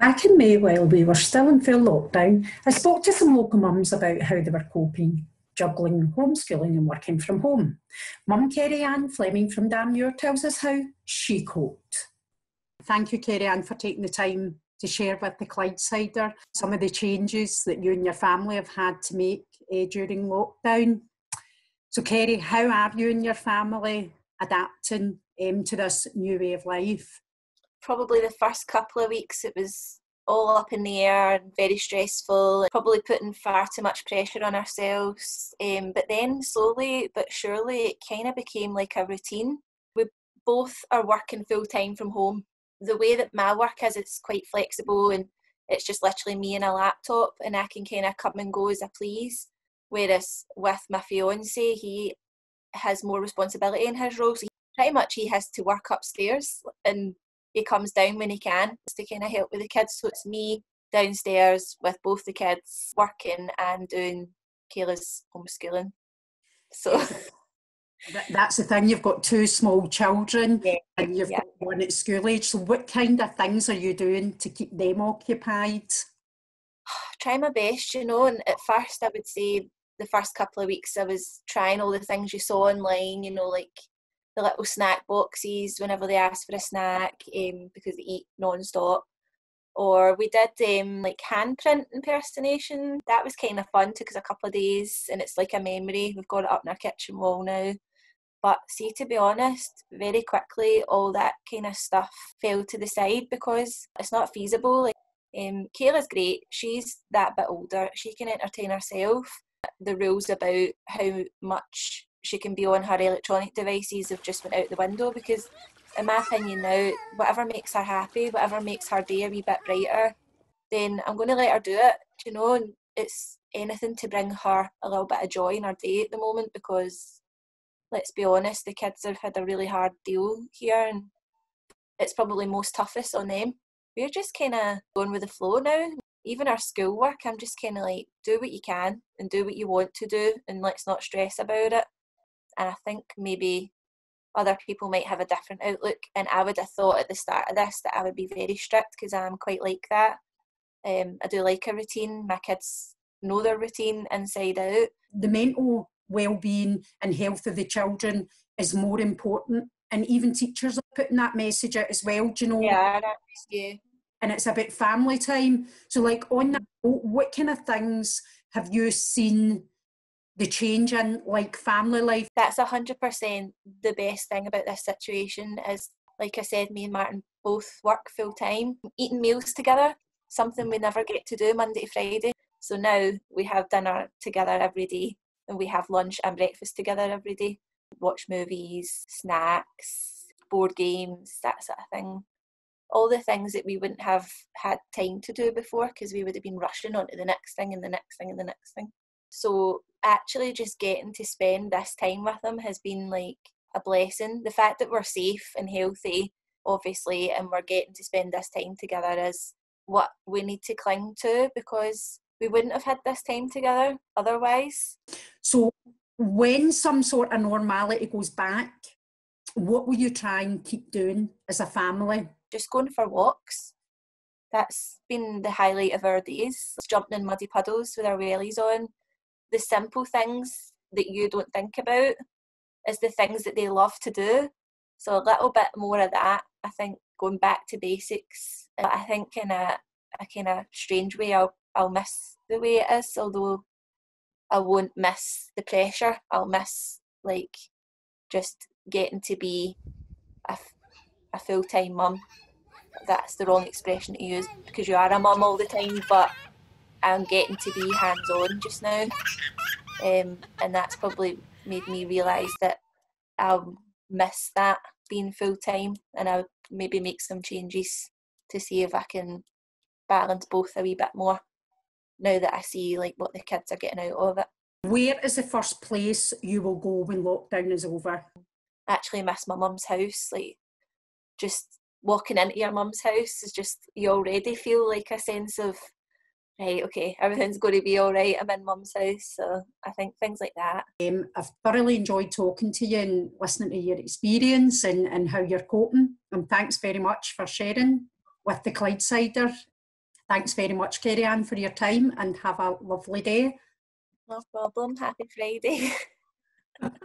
Back in May, while we were still in full lockdown, I spoke to some local mums about how they were coping, juggling homeschooling and working from home. Mum Kerry Anne Fleming from Dalmuir tells us how she coped. Thank you, Kerry Anne, for taking the time to share with the Clydesider some of the changes that you and your family have had to make uh, during lockdown. So, Kerry, how are you and your family adapting um, to this new way of life? Probably the first couple of weeks, it was all up in the air and very stressful, probably putting far too much pressure on ourselves. Um, but then, slowly but surely, it kind of became like a routine. We both are working full time from home the way that my work is, it's quite flexible and it's just literally me and a laptop and I can kind of come and go as I please. Whereas with my fiance, he has more responsibility in his role. So pretty much he has to work upstairs and he comes down when he can to kind of help with the kids. So it's me downstairs with both the kids working and doing Kayla's homeschooling. So That's the thing, you've got two small children yeah. and you've yeah. got one at school age. So, what kind of things are you doing to keep them occupied? Try my best, you know. And at first, I would say the first couple of weeks, I was trying all the things you saw online, you know, like the little snack boxes whenever they ask for a snack um, because they eat non stop. Or we did um, like handprint impersonation. That was kind of fun. Took us a couple of days, and it's like a memory. We've got it up in our kitchen wall now. But see, to be honest, very quickly all that kind of stuff fell to the side because it's not feasible. Like, um, Kayla's great. She's that bit older. She can entertain herself. The rules about how much she can be on her electronic devices have just went out the window because, in my opinion, now whatever makes her happy, whatever makes her day a wee bit brighter, then I'm going to let her do it. You know, and it's anything to bring her a little bit of joy in her day at the moment because let's be honest, the kids have had a really hard deal here and it's probably most toughest on them. We're just kind of going with the flow now. Even our schoolwork, I'm just kind of like, do what you can and do what you want to do and let's not stress about it. And I think maybe other people might have a different outlook. And I would have thought at the start of this that I would be very strict because I'm quite like that. Um, I do like a routine. My kids know their routine inside out. The mental well-being and health of the children is more important and even teachers are putting that message out as well do you know yeah, yeah. and it's about family time so like on that what kind of things have you seen the change in like family life that's a hundred percent the best thing about this situation is like i said me and martin both work full time eating meals together something we never get to do monday to friday so now we have dinner together every day and we have lunch and breakfast together every day. Watch movies, snacks, board games, that sort of thing. All the things that we wouldn't have had time to do before because we would have been rushing on to the next thing and the next thing and the next thing. So actually just getting to spend this time with them has been like a blessing. The fact that we're safe and healthy, obviously, and we're getting to spend this time together is what we need to cling to because we wouldn't have had this time together otherwise. So, when some sort of normality goes back, what will you try and keep doing as a family? Just going for walks. That's been the highlight of our days. Jumping in muddy puddles with our wellies on. The simple things that you don't think about is the things that they love to do. So a little bit more of that. I think going back to basics. I think in a, a kind of strange way, I'll I'll miss the way it is, although I won't miss the pressure. I'll miss like just getting to be a, a full time mum. That's the wrong expression to use because you are a mum all the time, but I'm getting to be hands on just now. Um, and that's probably made me realise that I'll miss that being full time and I'll maybe make some changes to see if I can balance both a wee bit more now that I see like what the kids are getting out of it. Where is the first place you will go when lockdown is over? Actually, miss my mum's house. Like, just walking into your mum's house is just you already feel like a sense of right, okay, everything's going to be all right. I'm in mum's house, so I think things like that. Um, I've thoroughly enjoyed talking to you and listening to your experience and, and how you're coping. And thanks very much for sharing with the Clydesider Thanks very much, Kerry Anne, for your time and have a lovely day. No problem. Happy Friday.